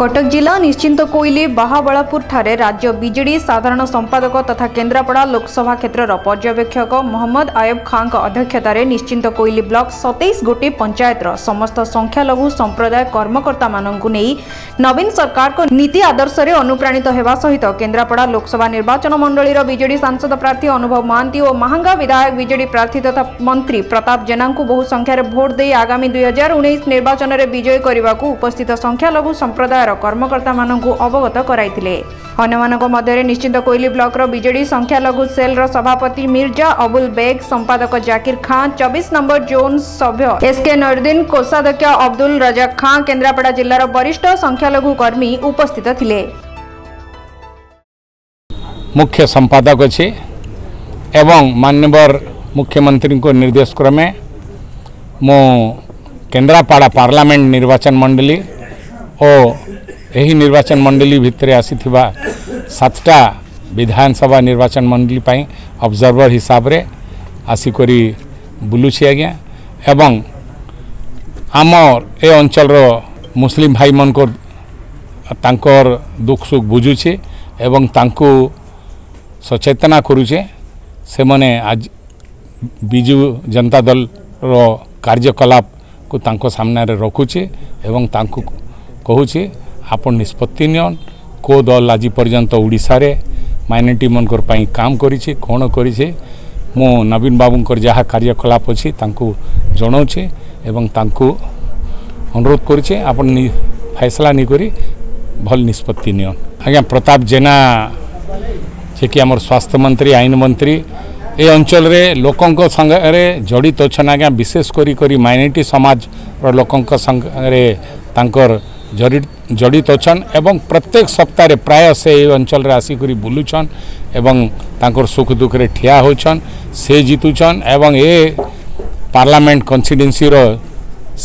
କଟକ ଜିଲ୍ଲା ନିଶ୍ଚିନ୍ତ କୋଇଲି ବାହାବଳପୁରଠାରେ ରାଜ୍ୟ ବିଜେଡି ସାଧାରଣ ସମ୍ପାଦକ ତଥା କେନ୍ଦ୍ରାପଡ଼ା ଲୋକସଭା କ୍ଷେତ୍ରର ପର୍ଯ୍ୟବେକ୍ଷକ ମହମ୍ମଦ ଆୟବ ଖାଁଙ୍କ ଅଧ୍ୟକ୍ଷତାରେ ନିଶ୍ଚିନ୍ତ କୋଇଲି ବ୍ଲକ ସତେଇଶ ଗୋଟି ପଞ୍ଚାୟତର ସମସ୍ତ ସଂଖ୍ୟାଲଘୁ ସମ୍ପ୍ରଦାୟ କର୍ମକର୍ତ୍ତାମାନଙ୍କୁ ନେଇ ନବୀନ ସରକାରଙ୍କ ନୀତି ଆଦର୍ଶରେ ଅନୁପ୍ରାଣିତ ହେବା ସହିତ କେନ୍ଦ୍ରାପଡ଼ା ଲୋକସଭା ନିର୍ବାଚନ ମଣ୍ଡଳୀର ବିଜେଡି ସାଂସଦ ପ୍ରାର୍ଥୀ ଅନୁଭବ ମହାନ୍ତି ଓ ମହାଙ୍ଗା ବିଧାୟକ ବିଜେଡି ପ୍ରାର୍ଥୀ ତଥା ମନ୍ତ୍ରୀ ପ୍ରତାପ ଜେନାଙ୍କୁ ବହୁ ସଂଖ୍ୟାରେ ଭୋଟ ଦେଇ ଆଗାମୀ ଦୁଇହଜାର ଉଣେଇଶ ନିର୍ବାଚନରେ ବିଜୟୀ କରିବାକୁ ଉପସ୍ଥିତ ସଂଖ୍ୟାଲଘୁ ସମ୍ପ୍ରଦାୟ ଥିବାର କର୍ମକର୍ତ୍ତାମାନଙ୍କୁ ଅବଗତ କରାଇଥିଲେ ଅନ୍ୟମାନଙ୍କ ମଧ୍ୟରେ ନିଶ୍ଚିତ କୋଇଲି ବ୍ଲକର ବିଜେଡି ସଂଖ୍ୟାଲଘୁ ସେଲ୍ର ସଭାପତି ମିର୍ଜା ଅବୁଲ ବେଗ୍ ସମ୍ପାଦକ ଜାକିର ଖାଁ ଚବିଶ ନମ୍ବର ଜୋନ୍ ସଭ୍ୟ ଏସ୍କେ ନରୁଦ୍ଦିନ କୋଷାଧ୍ୟକ୍ଷ ଅବଦୁଲ ରଜାକ ଖାଁ କେନ୍ଦ୍ରାପଡ଼ା ଜିଲ୍ଲାର ବରିଷ୍ଠ ସଂଖ୍ୟାଲଘୁ କର୍ମୀ ଉପସ୍ଥିତ ଥିଲେ ମୁଖ୍ୟ ସମ୍ପାଦକ ଅଛି ଏବଂ ମାନ୍ୟବର ମୁଖ୍ୟମନ୍ତ୍ରୀଙ୍କ ନିର୍ଦ୍ଦେଶ କ୍ରମେ ମୁଁ କେନ୍ଦ୍ରାପଡ଼ା ପାର୍ଲାମେଣ୍ଟ ନିର୍ବାଚନ ମଣ୍ଡଳୀ ଓ ଏହି ନିର୍ବାଚନ ମଣ୍ଡଳୀ ଭିତରେ ଆସିଥିବା ସାତଟା ବିଧାନସଭା ନିର୍ବାଚନ ମଣ୍ଡଳୀ ପାଇଁ ଅବଜର୍ଭର ହିସାବରେ ଆସିକରି ବୁଲୁଛି ଆଜ୍ଞା ଏବଂ ଆମ ଏ ଅଞ୍ଚଳର ମୁସଲିମ ଭାଇମାନଙ୍କର ତାଙ୍କର ଦୁଃଖ ସୁଖ ବୁଝୁଛେ ଏବଂ ତାଙ୍କୁ ସଚେତନା କରୁଛେ ସେମାନେ ଆଜି ବିଜୁ ଜନତା ଦଳର କାର୍ଯ୍ୟକଳାପକୁ ତାଙ୍କ ସାମ୍ନାରେ ରଖୁଛେ ଏବଂ ତାଙ୍କୁ କହୁଛେ আপন নিষ্পত্তি নিয়ন কো দল আজি পর্যন্ত ওড়িশার মাইনরিটি মনকর পাই কাম করেছে কোণ করেছে মু নবীন বাবুঙ্কর যাহা কার্যকলাপ অছি তাঙ্কু জনাওছে এবং তাঙ্কু অনুরোধ করছে আপন ফাইসলা নি করি ভাল নিষ্পত্তি নিয়ন আজ্ঞা প্রতাপ জেনা যে কি আমার স্বাস্থ্য মন্ত্রী আইন মন্ত্রী ଏ ଅଞ୍ଚଳରେ ଲୋକଙ୍କ ସାଙ୍ଗରେ ଜଡ଼ିତ ଅଛନ୍ତି ଆଜ୍ଞା ବିଶେଷ କରି କରି ମାଇନରିଟି ସମାଜର ଲୋକଙ୍କ ସାଙ୍ଗରେ ତାଙ୍କର ଜଡ଼ିତ জড়িত অছন এবং প্রত্যেক সপ্তাহে প্রায় সে এই অঞ্চলের আসিক বুলুছন এবং তাঁর সুখ দুঃখে ঠিয়া হচ্ছন সে জিতুছন এবং এ পার্লামেন্ট কনস্টিটুয়েন্সির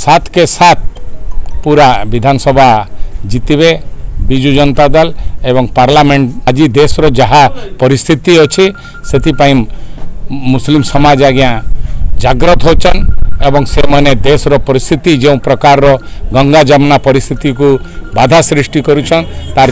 সাত কে সাত পুরা বিধানসভা জিতবে বিজু জনতা দল এবং পার্লামেন্ট আজ দেশর যাহা পরিস্থিতি অছি সেপাই মুসলিম সমাজ আজ্ঞা জাগ্রত হচ্ছন এবং সেमाने দেশৰ পৰিস্থিতি যো প্ৰকাৰৰ গংগা যমুনা পৰিস্থিতিକୁ বাধা সৃষ্টি কৰিছন তাৰ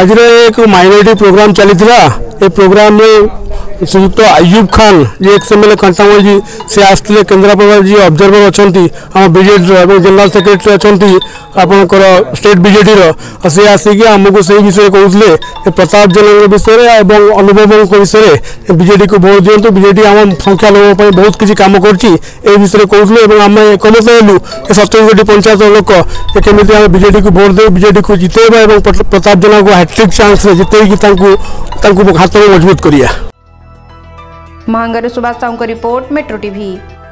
আজিৰে এক মাই আইডি প্ৰগ্ৰাম চলি থকা এই প্ৰগ্ৰামে Shriyukt Ayub Khan ji ex M L A Kantamal ji से आसते केन्द्रापड़ा जी अब्जरभर अच्छा आम बजेडर जेनेल सेक्रेटरी अच्छा आपणकर स्टेट बजे से आसिकी आमको से विषय कहते प्रताप जेना विषय में अनुभव विषय बजे को भोट दिंतु बजे आम संख्यालघुप बहुत किसी कम कर विषय में कहते आम एकमत हलु सतोटी पंचायत लोक आम बजे को भोट दे बजे को जितेबा और प्रताप जेना को हाट्रिक चान्स जितेक हाथ में मजबूत करा महांगर सुभाष साहू का रिपोर्ट मेट्रो टीवी